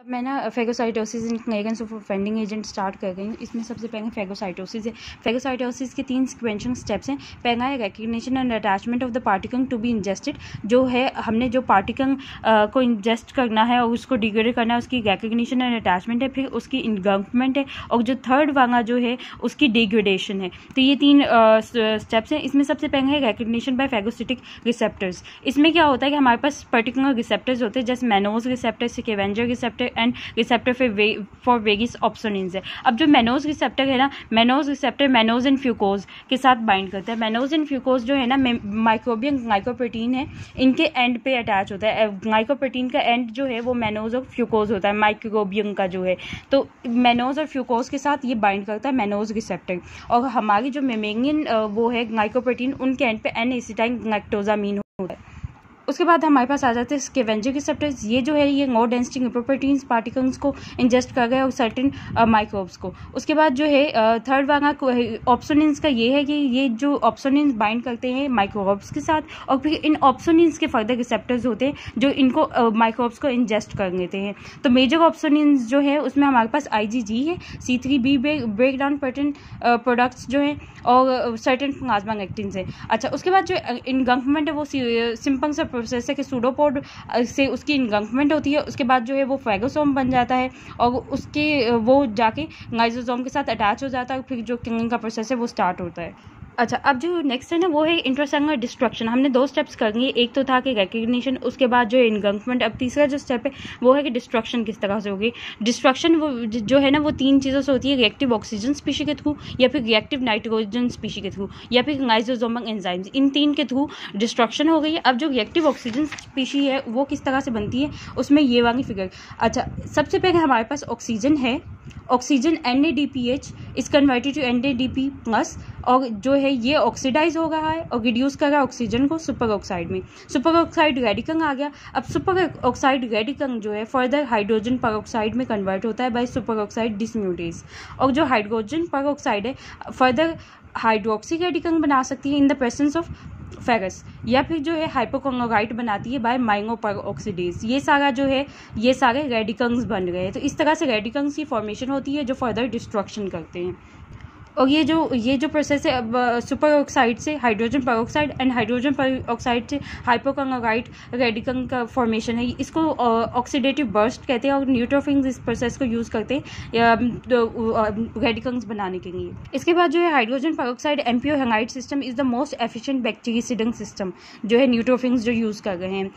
अब मैं ना फेगोसाइटोसिस इन क्लेगन्स ऑफ़ ऑफेंडिंग एजेंट स्टार्ट कर गई हूँ। इसमें सबसे पहले फेगोसाइटोसिस है। फेगोसाइटोसिस के तीन सिक्वेंशन स्टेप्स हैं। पहला है recognition and attachment of the particle to be ingested जो है हमने जो पार्टिकल को इंजेस्ट करना है और उसको डिग्रेड करना है, उसकी रिकग्निशन एंड अटैचमेंट है, फिर उसकी इनगमेंट है और जो थर्ड वाला जो है, उसकी डिग्रेडेशन है। तो ये तीन स्टेप्स हैं। इसमें सबसे पहले है रिकग्निशन बाय फेगोसिटिक रिसेप्टर्स इसमें क्या होता है कि हमारे पास पर्टिकुलर रिसेप्टर्स होते हैं, जैसे mannose receptor scavenger receptor and receptor फिर फॉर वेगिस ऑप्शनिन्स है। अब जो मेनोज रिसेप्टर है ना mannose receptor mannose and fucose के साथ बाइंड करता है। मेनोज एंड फ्यूकोज जो है ना माइक्रोबियम ग्लाइकोप्रोटीन है, इनके एंड पे अटैच होता है। ग्लाइकोप्रोटीन का एंड जो है, वो मेनोज और फ्यूकोज होता है माइक्रोबियम का जो है। तो मेनोज और फ्यूकोज के साथ ये बाइंड करता है मेनोज रिसेप्टर और हमारी जो मेमेंगियन वो है ग्लाइकोप्रोटीन उनके एंड पे एन एसिटाइन ग्लाइक्टोजामीन होता है। उसके बाद हमारे पास आ जाते हैं स्केवेंजर रिसेप्टर्स ये जो है, ये नो डेंसिटी प्रोपर्टीज पार्टिकल्स को इंजेस्ट कर गए और सर्टेन माइक्रोब्स को। उसके बाद जो है थर्ड वाला ऑप्शनिन्स का ये है कि ये जो ऑप्शनिन्स बाइंड करते हैं माइक्रोब्स के साथ और फिर इन ऑप्शनिन्स के फर्दर रिसेप्टर्स होते हैं जो इनको माइक्रोब्स को इंजेस्ट कर लेते हैं। तो मेजर ऑप्शनिन्स जो है, उसमें हमारे पास आईजीजी है C three B break down पर्टन products जो हैं और सर्टेन प्लाज्मा एक्टिन है। अच्छा उसके बाद जो इनगंकमेंट है, वो सिंपल सा प्रोसेस है कि सूडोपोड से उसकी इनगंकमेंट होती है, उसके बाद जो है वो फैगोसोम बन जाता है और उसके वो जाके गाइजोसोम के साथ अटैच हो जाता है, फिर जो किंगिंग का प्रोसेस है वो स्टार्ट होता है। अच्छा अब जो नेक्स्ट है ना, वो है इंट्रोसेंगल डिस्ट्रक्शन हमने दो स्टेप्स कर लिए एक तो था कि रिकग्निशन उसके बाद जो इनगंकमेंट अब तीसरा जो स्टेप है, वो है कि डिस्ट्रक्शन किस तरह से होगी. डिस्ट्रक्शन वो, जो है ना, वो तीन चीज़ों से होती है रिएक्टिव ऑक्सीजन स्पीशी के थ्रू या फिर रिएक्टिव नाइट्रोजन स्पीशी के थ्रू या फिर नाइजोजोमक एंजाइम्स इन तीन के थ्रू डिस्ट्रक्शन हो गई है. अब जो रिएक्टिव ऑक्सीजन स्पीशी है, वो किस तरह से बनती है, उसमें ये वाली फिगर अच्छा सबसे पहले हमारे पास ऑक्सीजन है. Oxygen N A D P H is converted to N A D P plus और जो है ये ऑक्सीडाइज हो रहा है और रिड्यूस कर रहा है ऑक्सीजन को सुपर ऑक्साइड में। सुपर ऑक्साइड रेडिकल आ गया। अब सुपर ऑक्साइड रेडिकल जो है फर्दर हाइड्रोजन पर ऑक्साइड में कन्वर्ट होता है बाय सुपर ऑक्साइड डिसम्यूटेज और जो हाइड्रोजन पर ऑक्साइड है फर्दर हाइड्रोक्सी रेडिकल बना सकती है इन द प्रेजेंस ऑफ़ फेगस या फिर जो है हाइपोकोंगोगाइट बनाती है बाय माइंगो पर ऑक्सीडेज ये सारा जो है, ये सारे रेडिकंग्स बन गए तो इस तरह से रेडिकंग्स की फॉर्मेशन होती है जो फर्दर डिस्ट्रक्शन करते हैं। और ये जो ये जो प्रोसेस है सुपर ऑक्साइड से हाइड्रोजन पर एंड हाइड्रोजन पर ऑक्साइड से हाइपोकंगाइट रेडिकल का फॉर्मेशन है। इसको ऑक्सीडेटिव बर्स्ट कहते हैं और न्यूट्रोफिंग्स इस प्रोसेस को यूज़ करते हैं रेडिकल्स बनाने के लिए। इसके बाद जो है हाइड्रोजन पर MPO system is the most efficient bactericidal system जो है न्यूट्रोफिंग्स जो यूज़ कर रहे हैं।